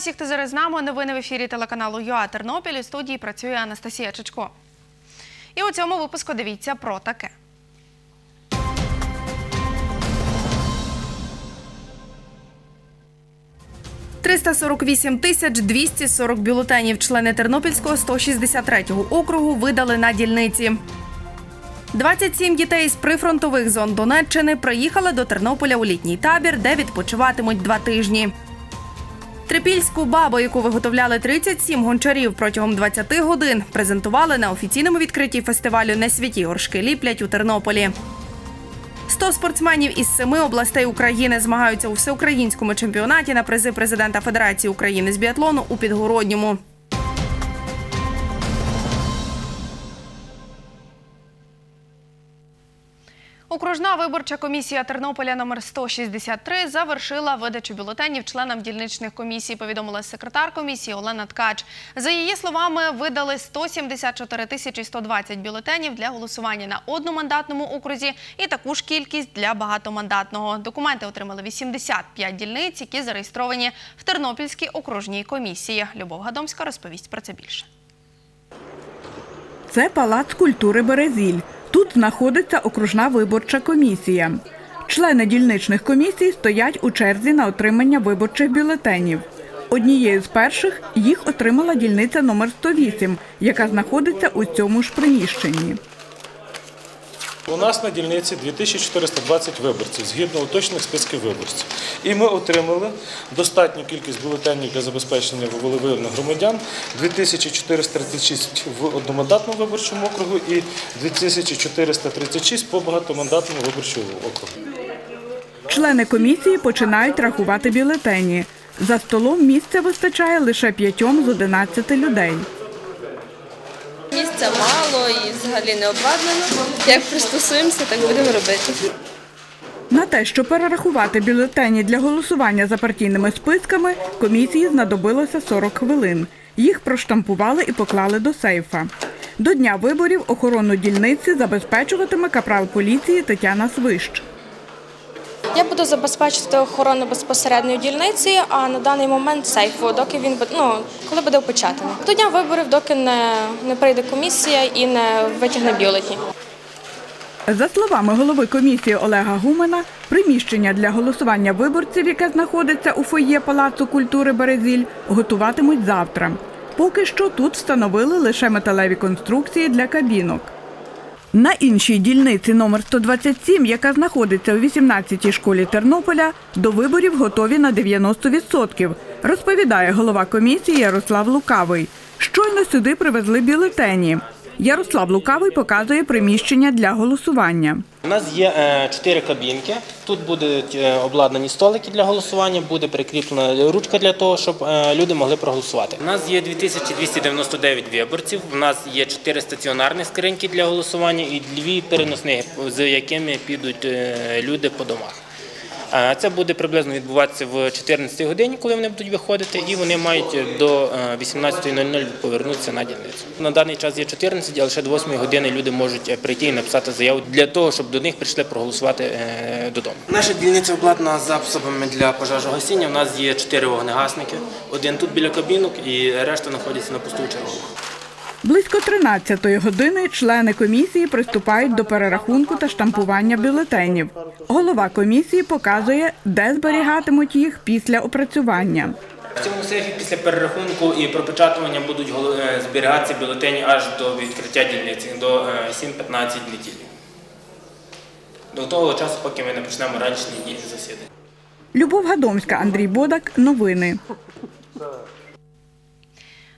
Всіх, хто зараз з нами. Новини в ефірі телеканалу ЮА Тернопіль. У студії працює Анастасія Чечко. І у цьому випуску дивіться про таке. «348 тисяч 240 бюлетенів члени Тернопільського 163-го округу видали на дільниці. 27 дітей з прифронтових зон Донеччини приїхали до Тернополя у літній табір, де відпочиватимуть два тижні. Трипільську бабу, яку виготовляли 37 гончарів протягом 20 годин, презентували на офіційному відкритті фестивалю «Не святі горшки ліплять у Тернополі. 100 спортсменів із семи областей України змагаються у всеукраїнському чемпіонаті на призи президента Федерації України з біатлону у Підгородньому. Окружна виборча комісія Тернополя номер 163 завершила видачу бюлетенів членам дільничних комісій, повідомила секретар комісії Олена Ткач. За її словами, видали 174 тисячі 120 бюлетенів для голосування на одномандатному окрузі і таку ж кількість для багатомандатного. Документи отримали 85 дільниць, які зареєстровані в Тернопільській окружній комісії. Любов Гадомська розповість про це більше. Це палац культури Березіль. Тут знаходиться окружна виборча комісія. Члени дільничних комісій стоять у черзі на отримання виборчих бюлетенів. Однією з перших їх отримала дільниця номер 108, яка знаходиться у цьому ж приміщенні. У нас на дільниці 2420 виборців згідно уточних списків виборців. І ми отримали достатню кількість бюлетенів для забезпечення волевиявних громадян 2436 в одномандатному виборчому округу і 2436 по багатомандатному виборчому округу. Члени комісії починають рахувати бюлетені. За столом місця вистачає лише п'ятьом з 11 людей. Місця мало і взагалі не обладнано. Як пристосуємося, так будемо робити. На те, щоб перерахувати бюлетені для голосування за партійними списками, комісії знадобилося 40 хвилин. Їх проштампували і поклали до сейфа. До дня виборів охорону дільниці забезпечуватиме капрал поліції Тетяна Свищ. Я буду забезпечити охорону безпосередньо дільниці, а на даний момент сейфу, доки він ну, коли буде опечатаний. До дня виборів, доки не, не прийде комісія і не витягне бюлетні. За словами голови комісії Олега Гумена, приміщення для голосування виборців, яке знаходиться у фоє Палацу культури Березіль, готуватимуть завтра. Поки що тут встановили лише металеві конструкції для кабінок. На іншій дільниці номер 127, яка знаходиться у 18-й школі Тернополя, до виборів готові на 90%, розповідає голова комісії Ярослав Лукавий. Щойно сюди привезли бюлетені. Ярослав Лукавий показує приміщення для голосування. У нас є е, чотири кабінки. Тут будуть е, обладнані столики для голосування, буде прикріплена ручка для того, щоб е, люди могли проголосувати. У нас є 2299 виборців. У нас є чотири стаціонарні скриньки для голосування і дві переносні, з якими підуть люди по домах. Е, Це буде приблизно відбуватися в 14 годині, коли вони будуть виходити, і вони мають до е, 18.00 повернутися на дільницю. На даний час є 14, але ще до 8 години люди можуть е, прийти і написати заяву для того, щоб до них прийшли проголосувати е, додому. Наша дільниця обладнана засобами для пожежогасіння. У нас є 4 вогнегасники. Один тут біля кабінок, і решта знаходяться на посту чергових. Близько 13-ї години члени комісії приступають до перерахунку та штампування бюлетенів. Голова комісії показує, де зберігатимуть їх після опрацювання. В цьому сейфі після перерахунку і пропечатування будуть е, зберігатися бюлетені аж до відкриття дільниці, до е, 7.15 неділі. До того часу, поки ми не почнемо ранішні дні засідання. Любов Гадомська, Андрій Бодак. Новини.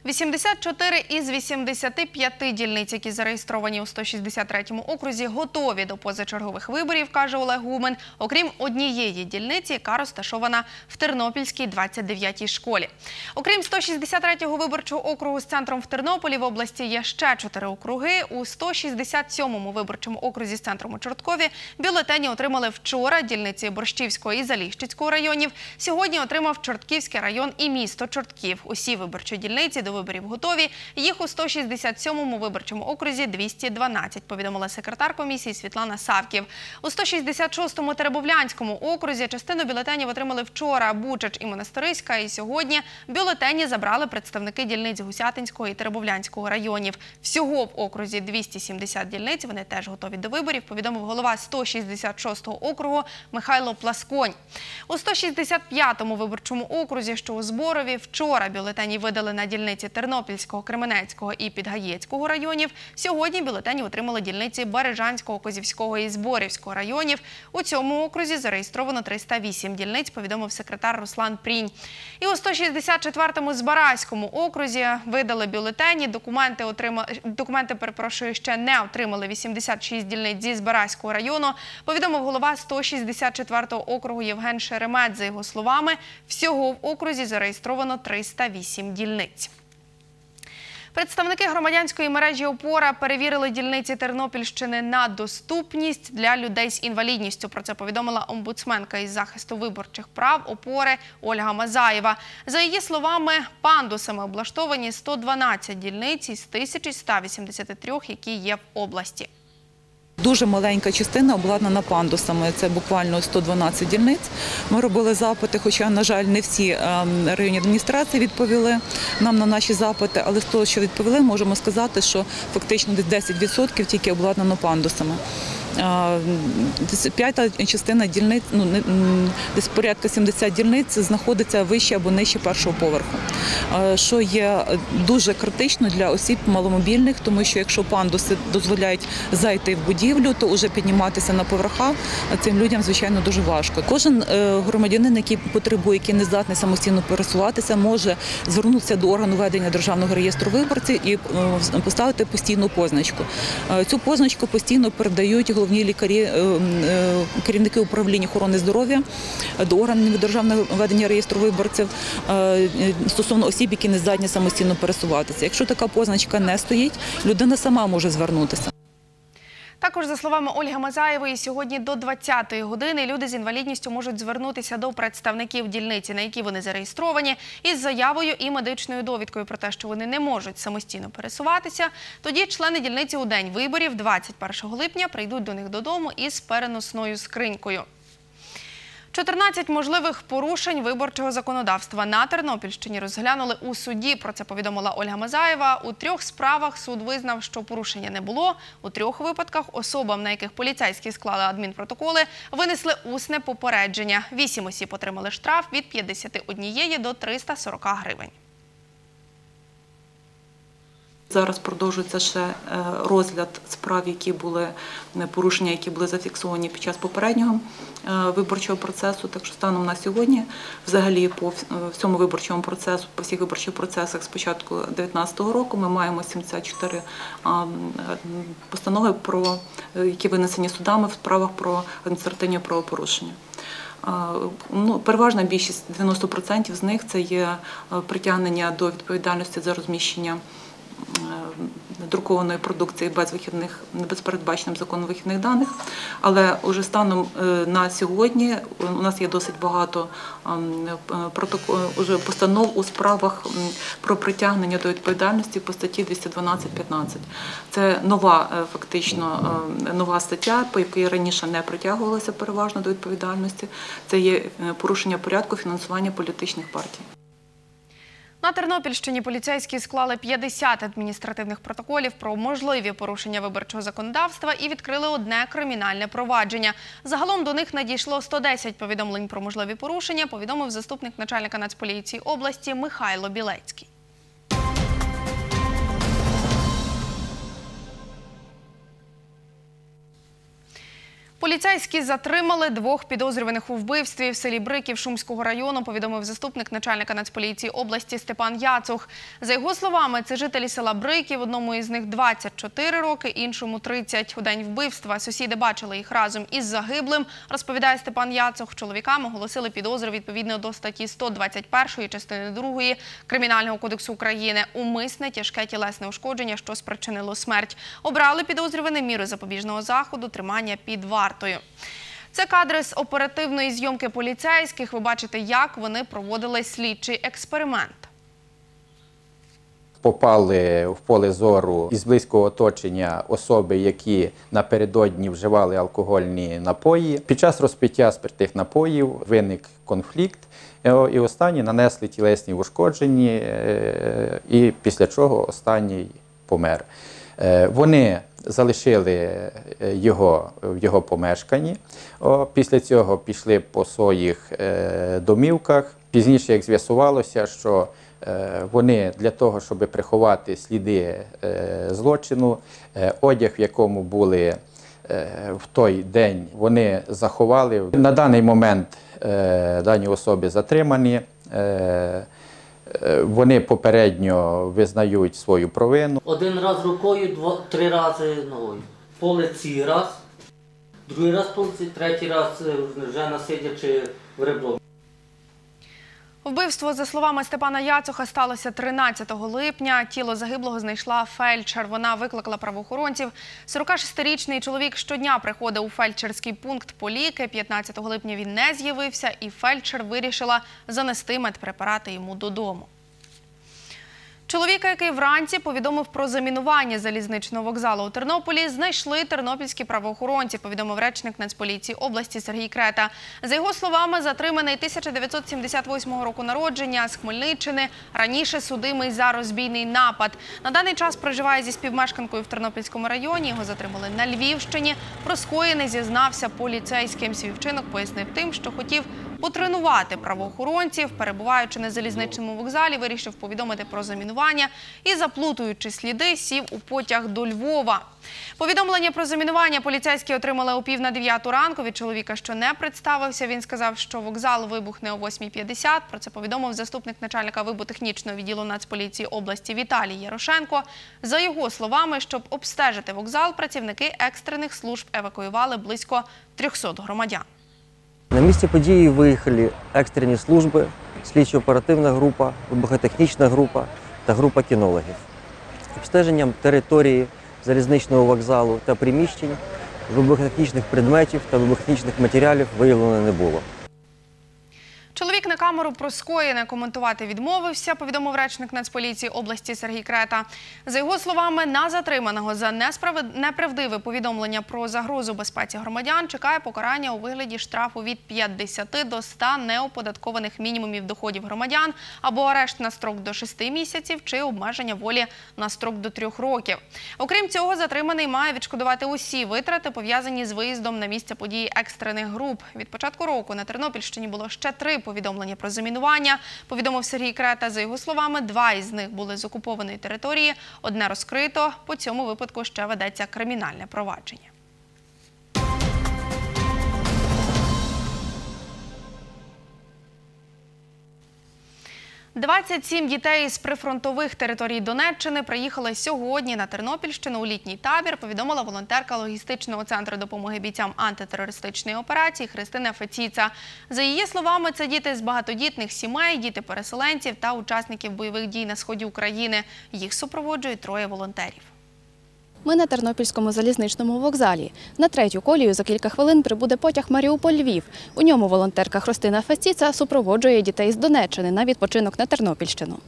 84 із 85 дільниць, які зареєстровані у 163-му окрузі, готові до позачергових виборів, каже Олег Гумен, окрім однієї дільниці, яка розташована в Тернопільській 29-й школі. Окрім 163-го виборчого округу з центром в Тернополі, в області є ще чотири округи. У 167-му виборчому окрузі з центром у Чорткові бюлетені отримали вчора дільниці Борщівського і Заліщицького районів. Сьогодні отримав Чортківський район і місто Чортків. Усі виборчі дільниці до виборів готові. Їх у 167-му виборчому окрузі 212, повідомила секретар комісії Світлана Савків. У 166-му Теребовлянському окрузі частину бюлетенів отримали вчора Бучач і Монастириська. І сьогодні бюлетені забрали представники дільниць Гусятинського і Теребовлянського районів. Всього в окрузі 270 дільниць. Вони теж готові до виборів. Повідомив голова 166-го округу Михайло Пласконь. У 165-му виборчому окрузі, що у Зборові, вчора бюлетені видали на дільниці Тернопільського, Кременецького і Підгаєцького районів. Сьогодні бюлетені отримали дільниці Бережанського, Козівського і Зборівського районів. У цьому окрузі зареєстровано 308 дільниць, повідомив секретар Руслан Прінь. І у 164-му Збаразькому окрузі видали бюлетені. Документи отрима... документи, перепрошую, ще не отримали 86 дільниць зі Збаразького району. Повідомив голова 164-го округу Євген Шеремет. За його словами, всього в окрузі зареєстровано 308 дільниць. Представники громадянської мережі ОПОРА перевірили дільниці Тернопільщини на доступність для людей з інвалідністю. Про це повідомила омбудсменка із захисту виборчих прав ОПОРи Ольга Мазаєва. За її словами, пандусами облаштовані 112 дільниць із 1183, які є в області. Дуже маленька частина обладнана пандусами. Це буквально 112 дільниць. Ми робили запити, хоча, на жаль, не всі ем, районні адміністрації відповіли нам на наші запити, але з того, що відповіли, можемо сказати, що фактично десь 10% тільки обладнано пандусами. П'ята частина дільниць, ну десь порядка 70 дільниць знаходиться вище або нижче першого поверху, що є дуже критично для осіб маломобільних, тому що якщо пандуси дозволяють зайти в будівлю, то вже підніматися на поверха цим людям звичайно дуже важко. Кожен е, громадянин, який потребує, який не здатний самостійно пересуватися, може звернутися до органу ведення державного реєстру виборців і е, поставити постійну позначку. Е, Цю позначку постійно передають головні лікарі, е, е, керівники управління охорони здоров'я до органів державного ведення реєстру виборців е, е, стосовно осіб, які не здатні самостійно пересуватися. Якщо така позначка не стоїть, людина сама може звернутися. Також, за словами Ольги Мазаєвої, сьогодні до 20-ї години люди з інвалідністю можуть звернутися до представників дільниці, на які вони зареєстровані, із заявою і медичною довідкою про те, що вони не можуть самостійно пересуватися. Тоді члени дільниці у день виборів, 21 липня, прийдуть до них додому із переносною скринькою. 14 можливих порушень виборчого законодавства на Тернопільщині розглянули у суді. Про це повідомила Ольга Мазаєва. У трьох справах суд визнав, що порушення не було. У трьох випадках особам, на яких поліцейські склали адмінпротоколи, винесли усне попередження. Вісім осіб отримали штраф від 51 до 340 гривень. Зараз продовжується ще е, розгляд справ, які були е, порушення, які були зафіксовані під час попереднього е, виборчого процесу. Так що станом на сьогодні, взагалі, по вс- всьому виборчому процесу, по всіх виборчих процесах з початку 2019 року, ми маємо 74 а, е, постанови, про які винесені судами в справах про адміністративні правопорушення. Ну, переважна більшість 90% з них це є притягнення до відповідальності за розміщення друкованої продукції без вихідних, без передбаченим законом вихідних даних. Але уже станом е, на сьогодні у нас є досить багато ем, е, е, постанов у справах про притягнення до відповідальності по статті 212.15. Це нова е, фактично е, нова стаття, по якій раніше не притягувалося переважно до відповідальності. Це є е, порушення порядку фінансування політичних партій. На Тернопільщині поліцейські склали 50 адміністративних протоколів про можливі порушення виборчого законодавства і відкрили одне кримінальне провадження. Загалом до них надійшло 110 повідомлень про можливі порушення, повідомив заступник начальника Нацполіції області Михайло Білецький. Поліцейські затримали двох підозрюваних у вбивстві в селі Бриків Шумського району, повідомив заступник начальника Нацполіції області Степан Яцух. За його словами, це жителі села Бриків, одному із них 24 роки, іншому 30. У день вбивства сусіди бачили їх разом із загиблим, розповідає Степан Яцух. Чоловікам оголосили підозру відповідно до статті 121 частини 2 Кримінального кодексу України умисне тяжке тілесне ушкодження, що спричинило смерть. Обрали підозрювані міри запобіжного заходу, тримання під вартою. Це кадри з оперативної зйомки поліцейських. Ви бачите, як вони проводили слідчий експеримент. попали в поле зору із близького оточення особи, які напередодні вживали алкогольні напої. Під час розпиття спиртних напоїв виник конфлікт, е, і останні нанесли тілесні ушкодження, е, і після чого останній помер. Е, Вони залишили е, його в його помешканні. Після цього пішли по своїх е, домівках. Пізніше, як з'ясувалося, що е, вони для того, щоб приховати сліди злочину, одяг, в якому були в той день, вони заховали. На даний момент дані особи затримані. Вони попередньо визнають свою провину. Один раз рукою, два, три рази ногою. По лиці раз, другий раз по лиці, третій раз е, вже насидячи в ребро. Вбивство, за словами Степана Яцуха, сталося 13 липня. Тіло загиблого знайшла фельдшер. Вона викликала правоохоронців. 46-річний чоловік щодня приходив у фельдшерський пункт по ліки. 15 липня він не з'явився, і фельдшер вирішила занести медпрепарати йому додому. Чоловіка, який вранці повідомив про замінування залізничного вокзалу у Тернополі, знайшли тернопільські правоохоронці, повідомив речник Нацполіції області Сергій Крета. За його словами, затриманий 1978 року народження з Хмельниччини, раніше судимий за розбійний напад. На даний час проживає зі співмешканкою в Тернопільському районі. Його затримали на Львівщині. Про скоєне зізнався поліцейським. Свій вчинок пояснив тим, що хотів потренувати правоохоронців, перебуваючи на залізничному вокзалі, вирішив повідомити про замінування і, заплутуючи сліди, сів у потяг до Львова. Повідомлення про замінування поліцейські отримали о пів на дев'яту ранку від чоловіка, що не представився. Він сказав, що вокзал вибухне о 8.50. Про це повідомив заступник начальника вибутехнічного відділу Нацполіції області Віталій Ярошенко. За його словами, щоб обстежити вокзал, працівники екстрених служб евакуювали близько 300 громадян. На місці події виїхали екстрені служби, слідчо-оперативна група, вибухотехнічна група та група кінологів. Обстеженням території залізничного вокзалу та приміщень вибухотехнічних предметів та вибухотехнічних матеріалів виявлено не було. Чоловік на камеру про скоєне коментувати відмовився, повідомив речник Нацполіції області Сергій Крета. За його словами, на затриманого за несправед... неправдиве повідомлення про загрозу безпеці громадян чекає покарання у вигляді штрафу від 50 до 100 неоподаткованих мінімумів доходів громадян або арешт на строк до 6 місяців чи обмеження волі на строк до 3 років. Окрім цього, затриманий має відшкодувати усі витрати, пов'язані з виїздом на місце події екстрених груп. Від початку року на Тернопільщині було ще три повідомлення про замінування. Повідомив Сергій Крета. За його словами, два із них були з окупованої території. Одне розкрито. По цьому випадку ще ведеться кримінальне провадження. «27 дітей з прифронтових територій Донеччини приїхали сьогодні на Тернопільщину у літній табір, повідомила волонтерка логістичного центру допомоги бійцям антитерористичної операції Христина Феціца. За її словами, це діти з багатодітних сімей, діти переселенців та учасників бойових дій на сході України. Їх супроводжують троє волонтерів. Ми на Тернопільському залізничному вокзалі. На третю колію за кілька хвилин прибуде потяг Маріуполь-Львів. У ньому волонтерка Христина Феціца супроводжує дітей з Донеччини на відпочинок на Тернопільщину.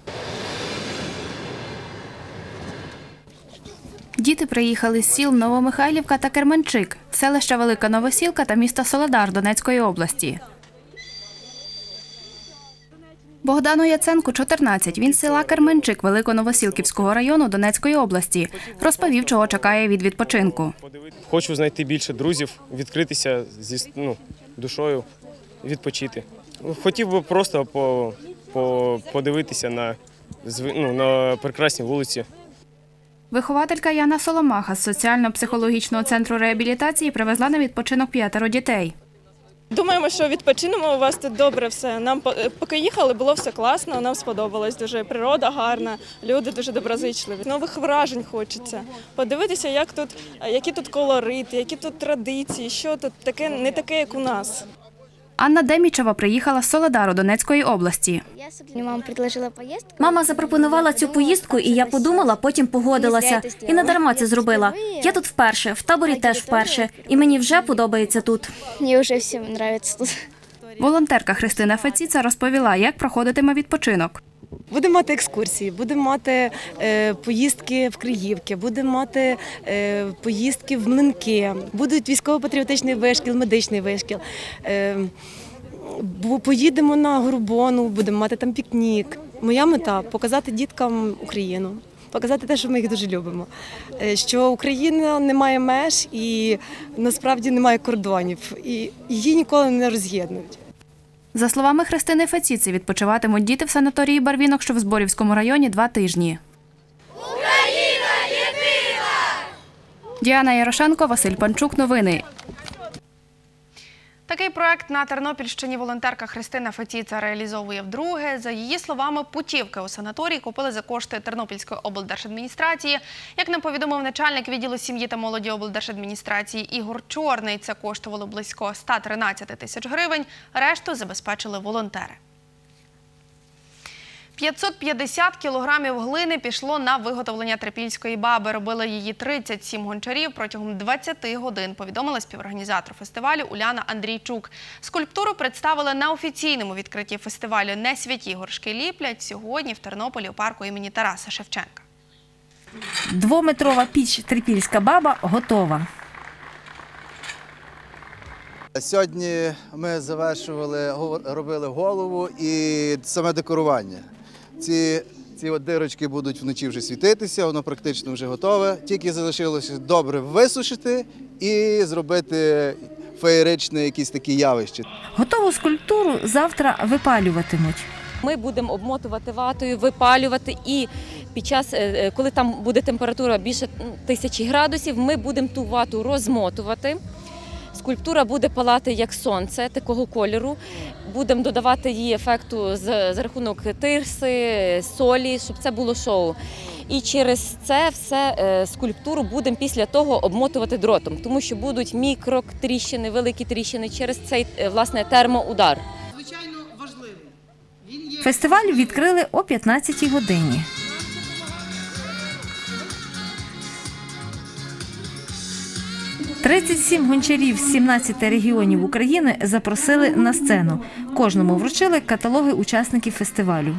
Діти приїхали з сіл Новомихайлівка та Керменчик, селища Велика Новосілка та міста Соледар Донецької області. Богдану Яценку 14. Він з села Керменчик Великоновосілківського району Донецької області. Розповів, чого чекає від відпочинку. Хочу знайти більше друзів, відкритися зі ну, душою, відпочити. Хотів би просто по, по, подивитися на, ну, на прекрасні вулиці. Вихователька Яна Соломаха з соціально-психологічного центру реабілітації привезла на відпочинок п'ятеро дітей. Думаємо, що відпочинемо у вас тут добре все. Нам е, поки їхали, було все класно, нам сподобалось дуже. Природа гарна, люди дуже доброзичливі. Нових вражень хочеться. Подивитися, як тут, е, які тут колорити, які тут традиції, що тут таке не таке, як у нас. Анна Демічева приїхала з Солодару Донецької області. Мама предложила поїздку. Мама запропонувала цю поїздку, і я подумала, потім погодилася. І не дарма це зробила. Я тут вперше, в таборі теж вперше, і мені вже подобається тут. Мені вже всім подобається тут. Волонтерка Христина Феціца розповіла, як проходитиме відпочинок. Будемо мати екскурсії, будемо мати е, поїздки в Криївки, будемо мати е, поїздки в Млинки, будуть військово-патріотичний вишкіл, медичний вишкіл. Е, поїдемо на Горбону, будемо мати там пікнік. Моя мета показати діткам Україну, показати те, що ми їх дуже любимо. Е, Що Україна не має меж і насправді немає кордонів, і її ніколи не роз'єднують. За словами Христини Феціци, відпочиватимуть діти в санаторії Барвінок, що в Зборівському районі, два тижні. Україна єдина! Діана Ярошенко, Василь Панчук. Новини. Такий проект на Тернопільщині волонтерка Христина Фетіца реалізовує вдруге. За її словами, путівки у санаторій купили за кошти Тернопільської облдержадміністрації. Як нам повідомив начальник відділу сім'ї та молоді облдержадміністрації Ігор Чорний, це коштувало близько 113 тисяч гривень. Решту забезпечили волонтери. 550 кілограмів глини пішло на виготовлення трипільської баби. Робили її 37 гончарів протягом 20 годин, повідомила співорганізатор фестивалю Уляна Андрійчук. Скульптуру представили на офіційному відкритті фестивалю «Не святі горшки ліплять» сьогодні в Тернополі у парку імені Тараса Шевченка. Двометрова піч трипільська баба готова. Сьогодні ми завершували, робили голову і саме декорування. Ці, ці от дирочки будуть вночі вже світитися, воно практично вже готове. Тільки залишилося добре висушити і зробити феєричне якісь такі явище. Готову скульптуру завтра випалюватимуть. Ми будемо обмотувати ватою, випалювати, і під час, е, е, коли там буде температура більше тисячі градусів, ми будемо ту вату розмотувати. Скульптура буде палати як сонце такого кольору. Будемо додавати їй ефекту з, за рахунок тирси, солі, щоб це було шоу. І через це все е, скульптуру будемо після того обмотувати дротом, тому що будуть мікротріщини, великі тріщини через цей е, власне термоудар. Звичайно важливий. Він є Фестиваль відкрили о 15-й годині. «37 гончарів з 17 регіонів України запросили на сцену. Кожному вручили каталоги учасників фестивалю.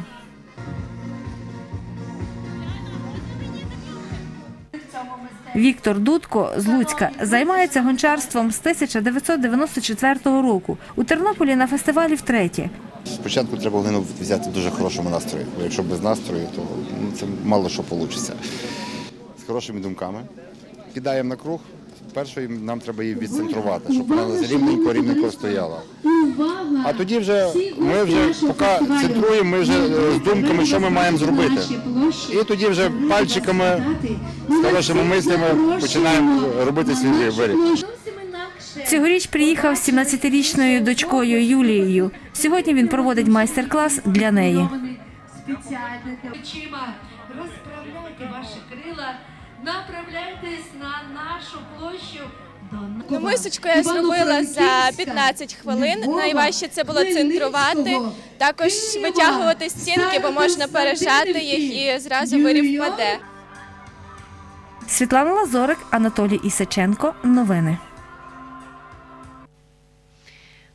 Віктор Дудко з Луцька займається гончарством з 1994 року. У Тернополі на фестивалі втретє. Спочатку треба глину взяти в дуже хорошому настрої, бо якщо без настрою, то ну, це мало що вийде. З хорошими думками. Кидаємо на круг. Першою нам треба її відцентрувати, щоб вона рівненько рівненько стояла. А тоді вже ми вже поки центруємо, ми вже е, з думками, що ми маємо зробити. І тоді вже пальчиками, з хорошими мислями починаємо робити свій виріб. Цьогоріч приїхав з 17-річною дочкою Юлією. Сьогодні він проводить майстер-клас для неї. Очима розправляйте ваші крила, направляйтесь на нашу площу. Ну, мисочку я зробила за 15 хвилин. Найважче це було центрувати, також витягувати стінки, бо можна пережати їх і зразу виріб впаде. Світлана Лазорик, Анатолій Ісаченко. Новини.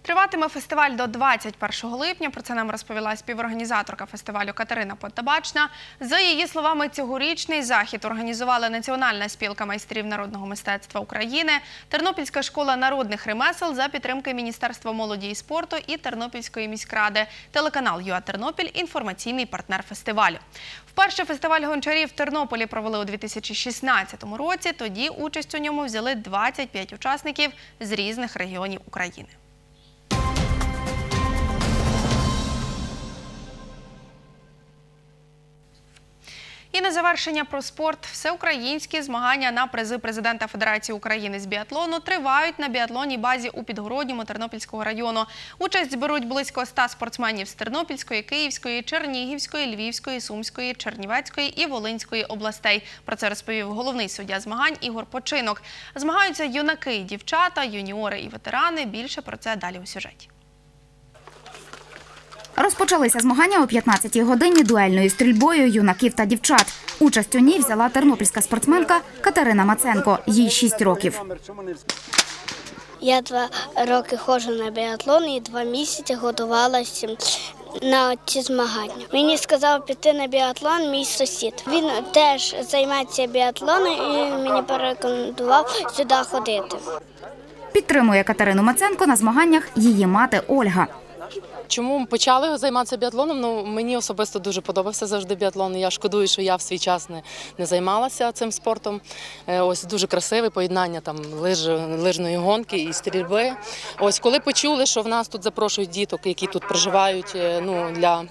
Триватиме фестиваль до 21 липня. Про це нам розповіла співорганізаторка фестивалю Катерина Потабачна. За її словами, цьогорічний захід організували Національна спілка майстрів народного мистецтва України, Тернопільська школа народних ремесел за підтримки Міністерства молоді і спорту і Тернопільської міськради, телеканал ЮА Тернопіль інформаційний партнер фестивалю. Вперше фестиваль гончарів в Тернополі провели у 2016 році. Тоді участь у ньому взяли 25 учасників з різних регіонів України. І на завершення про спорт. Всеукраїнські змагання на призи президента Федерації України з біатлону тривають на біатлонній базі у Підгородньому Тернопільського району. Участь беруть близько 100 спортсменів з Тернопільської, Київської, Чернігівської, Львівської, Сумської, Чернівецької і Волинської областей. Про це розповів головний суддя змагань Ігор Починок. Змагаються юнаки, дівчата, юніори і ветерани. Більше про це далі у сюжеті. Розпочалися змагання о 15-й годині дуельною стрільбою юнаків та дівчат. Участь у ній взяла тернопільська спортсменка Катерина Маценко. Їй 6 років. Я два роки ходжу на біатлон і два місяці готувалася на ці змагання. Мені сказав піти на біатлон мій сусід. Він теж займається біатлоном і мені порекомендував сюди ходити. Підтримує Катерину Маценко на змаганнях її мати Ольга. Чому почали займатися біатлоном? Ну мені особисто дуже подобався завжди біатлон. Я шкодую, що я в свій час не, не займалася цим спортом. Е, Ось дуже красиве поєднання там лиж, лижної гонки і стрільби. Ось коли почули, що в нас тут запрошують діток, які тут проживають, е, ну для.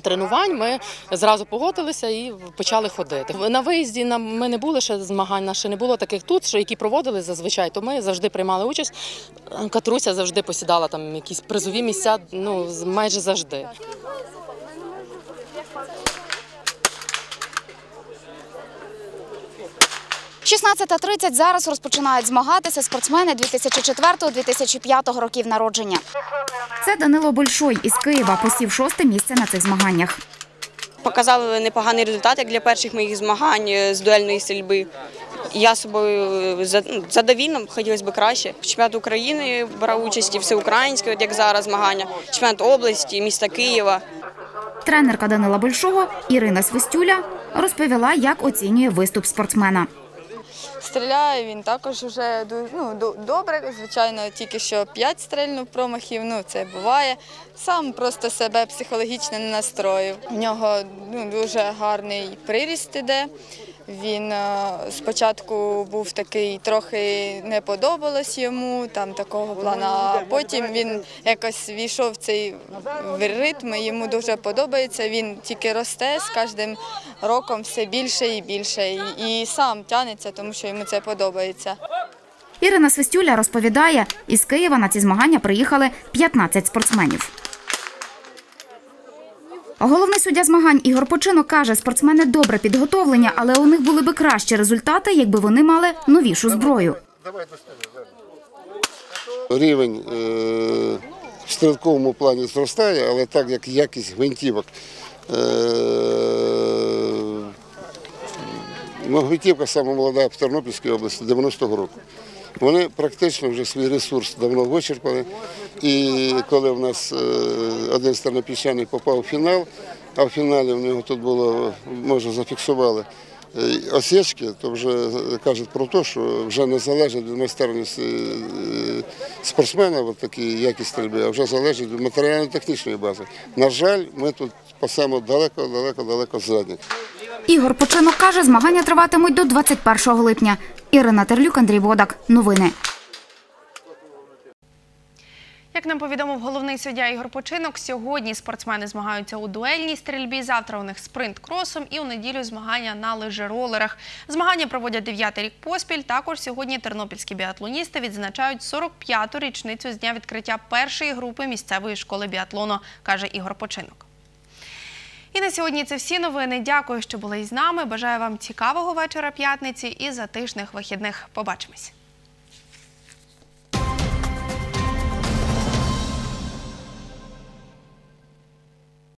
Тренувань ми зразу погодилися і почали ходити. На виїзді ми не були ще змагань, наші не було таких тут, що які проводили зазвичай, то ми завжди приймали участь. Катруся завжди посідала там якісь призові місця, ну майже завжди. – 16.30 зараз розпочинають змагатися спортсмени 2004-2005 років народження. Це Данило Большой із Києва посів шосте місце на цих змаганнях. Показали непоганий результат, як для перших моїх змагань е, з дуельної стрільби. Я собою е, ну, задовільна, хотілося б краще. Чемпіонат України брав участь і всеукраїнський, от як зараз змагання, чемпіонат області, міста Києва. Тренерка Данила Большого Ірина Свистюля розповіла, як оцінює виступ спортсмена. Стріляє він також вже ну, добре, звичайно, тільки що 5 стрельнув промахів, ну це буває. Сам просто себе психологічно не настроїв. В нього ну, дуже гарний приріст іде. Він е, спочатку був такий, трохи не подобалось йому, там такого плану, а потім він якось війшов в цей ритм, йому дуже подобається. Він тільки росте з кожним роком все більше і більше, і, сам тягнеться, тому що йому це подобається. Ірина Свистюля розповідає, із Києва на ці змагання приїхали 15 спортсменів. Головний суддя змагань Ігор Починок каже, спортсмени добре підготовлені, але у них були би кращі результати, якби вони мали новішу зброю. рівень е, в стрілковому плані зростає, але так як якість гвинтівок. Е, ну, гвинтівка сама молода в Тернопільській області 90-го року. Вони практично вже свій ресурс давно вичерпали. І коли в нас е, один з тернопільчаний попав у фінал, а в фіналі в нього тут було, може, зафіксували е, осічки, то вже кажуть про те, що вже не залежить від майстерності е, спортсмена, от такі якість стрільби, а вже залежить від матеріально-технічної бази. На жаль, ми тут пасемо далеко, далеко, далеко ззаді. Ігор Починок каже, змагання триватимуть до 21 липня. Ірина Терлюк, Андрій Бодак. Новини. Як нам повідомив головний суддя Ігор Починок, сьогодні спортсмени змагаються у дуельній стрільбі. Завтра у них спринт кросом і у неділю змагання на лижеролерах. Змагання проводять дев'ятий рік поспіль. Також сьогодні тернопільські біатлоністи відзначають 45-ту річницю з дня відкриття першої групи місцевої школи біатлону, каже Ігор Починок. І на сьогодні це всі новини. Дякую, що були із нами. Бажаю вам цікавого вечора п'ятниці і затишних вихідних. Побачимось.